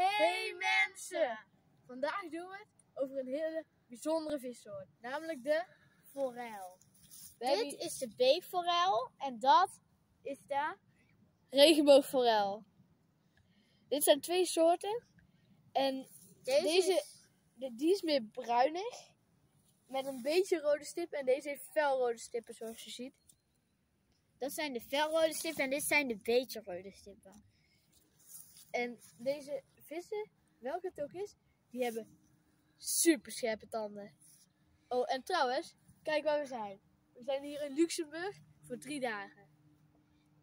Hey mensen! Vandaag doen we het over een hele bijzondere vissoort, namelijk de forel. Dit is de beefforel en dat is de regenboogforel. Dit zijn twee soorten en deze, deze, is- de- die is meer bruinig met een beetje rode stippen en deze heeft felrode stippen zoals je ziet. dat zijn de felrode stippen en dit zijn de beetje rode stippen. En deze vissen, welke het ook is, die hebben super scherpe tanden. Oh, en trouwens, kijk waar we zijn. We zijn hier in Luxemburg voor drie dagen.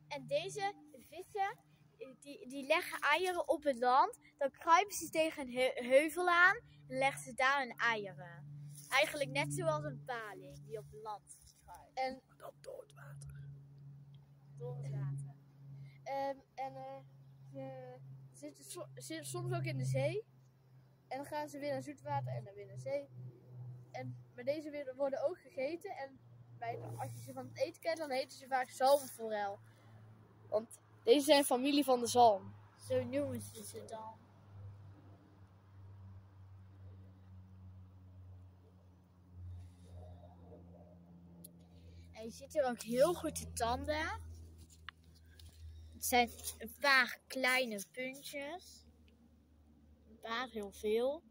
En deze vissen, die, die leggen eieren op het land. Dan kruipen ze tegen een heu- heuvel aan en leggen ze daar hun eieren. Eigenlijk net zoals een paling die op het land kruipt. En, Door het water. ehm, en eh, ze zitten so- zitten soms ook in de zee. En dan gaan ze weer naar zoetwater en dan weer naar zee. En, maar deze worden ook gegeten. En bij, als je ze van het eten kent, dan heten ze vaak zalmforel. Want deze zijn familie van de zalm. Zo noemen ze ze dan. En je ziet er ook heel goed de tanden. Het zijn een paar kleine puntjes. Een paar heel veel.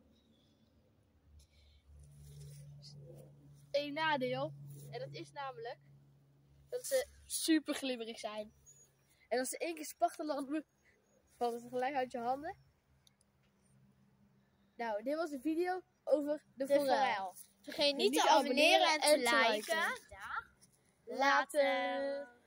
één nadeel. En dat is namelijk dat ze super glibberig zijn. En als ze één keer spartelen, dan valt het gelijk uit je handen. Nou, dit was de video over de, De forel. Vergeet niet Niet te abonneren abonneren en te en te liken. liken. Later.